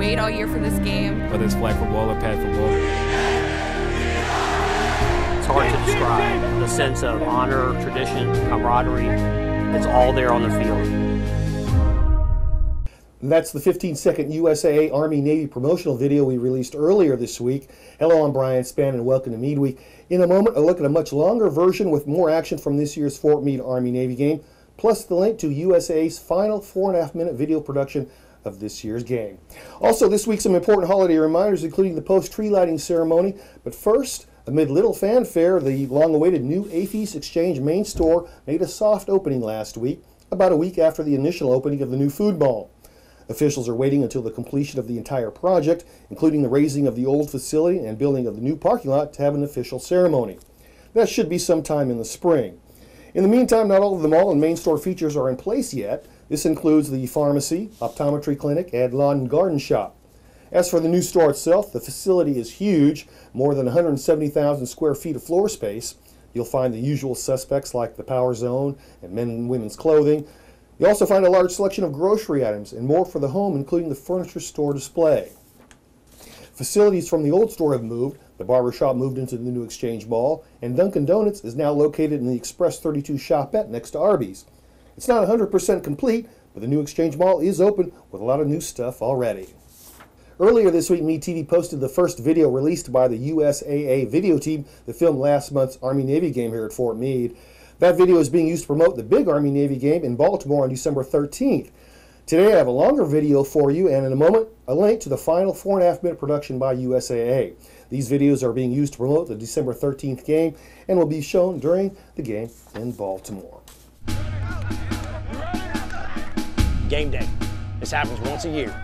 wait all year for this game. Whether it's flag football or pad football. It's hard to describe the sense of honor, tradition, camaraderie. It's all there on the field. And that's the 15 second USAA Army Navy promotional video we released earlier this week. Hello, I'm Brian Spann and welcome to Meade Week. In a moment, a look at a much longer version with more action from this year's Fort Meade Army Navy game, plus the link to USAA's final four and a half minute video production of this year's game. Also, this week, some important holiday reminders, including the post tree lighting ceremony. But first, amid little fanfare, the long awaited new AAFES Exchange main store made a soft opening last week, about a week after the initial opening of the new food mall. Officials are waiting until the completion of the entire project, including the razing of the old facility and building of the new parking lot, to have an official ceremony. That should be sometime in the spring. In the meantime, not all of the mall and main store features are in place yet. This includes the pharmacy, optometry clinic, and lawn and garden shop. As for the new store itself, the facility is huge, more than 170,000 square feet of floor space. You'll find the usual suspects like the power zone and men and women's clothing, you also find a large selection of grocery items and more for the home, including the furniture store display. Facilities from the old store have moved. The barber shop moved into the new Exchange Mall, and Dunkin' Donuts is now located in the Express 32 shopette next to Arby's. It's not 100% complete, but the new Exchange Mall is open with a lot of new stuff already. Earlier this week, Meade TV posted the first video released by the USAA video team that filmed last month's Army Navy game here at Fort Meade. That video is being used to promote the big Army Navy game in Baltimore on December 13th. Today I have a longer video for you and in a moment a link to the final four and a half minute production by USAA. These videos are being used to promote the December 13th game and will be shown during the game in Baltimore. Game day. This happens once a year.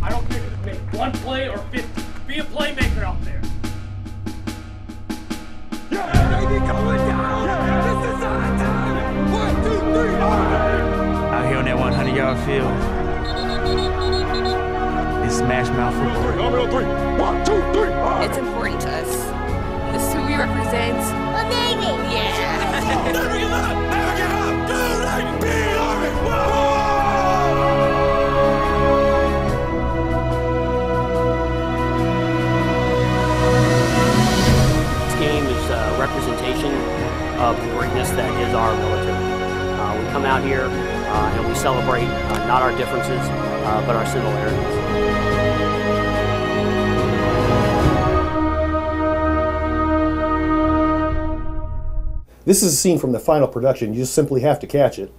I don't care if you make one play or 50. Be a playmaker out there. Out here on that 100 yard field, it's smash mouth football. It's important to of greatness that is our military. Uh, we come out here uh, and we celebrate uh, not our differences, uh, but our similarities. This is a scene from the final production. You just simply have to catch it.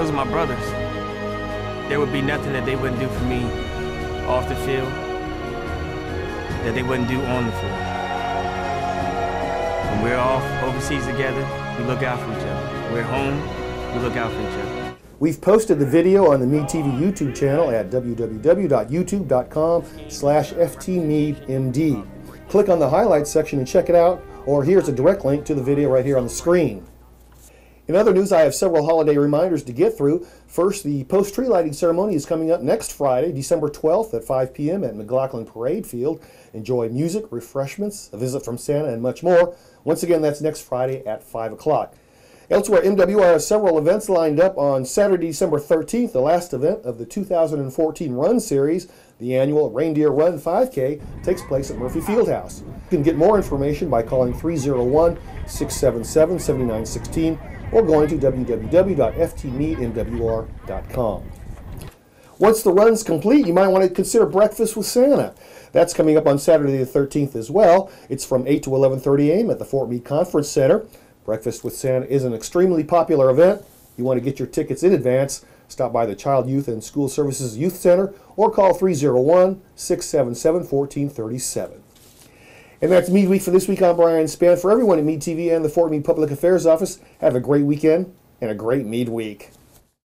Those are my brothers. There would be nothing that they wouldn't do for me off the field that they wouldn't do on the field. When we're off overseas together, we look out for each other. When we're home, we look out for each other. We've posted the video on the Meade TV YouTube channel at www.youtube.com slash ftmeadmd. Click on the highlights section and check it out, or here's a direct link to the video right here on the screen. In other news, I have several holiday reminders to get through. First, the post tree lighting ceremony is coming up next Friday, December 12th at 5 p.m. at McLaughlin Parade Field. Enjoy music, refreshments, a visit from Santa, and much more. Once again, that's next Friday at 5 o'clock. Elsewhere, MWR has several events lined up on Saturday, December 13th, the last event of the 2014 Run Series. The annual Reindeer Run 5K takes place at Murphy Fieldhouse. You can get more information by calling 301 677 7916 or going to www.ftmeademwr.com. Once the run's complete, you might want to consider breakfast with Santa. That's coming up on Saturday the 13th as well. It's from 8 to 11:30 a.m. at the Fort Meade Conference Center. Breakfast with Santa is an extremely popular event. You want to get your tickets in advance. Stop by the Child, Youth, and School Services Youth Center or call 301 677 1437. And that's Meade Week for this week. I'm Brian Span. For everyone at Meade TV and the Fort Meade Public Affairs Office, have a great weekend and a great Meade Week.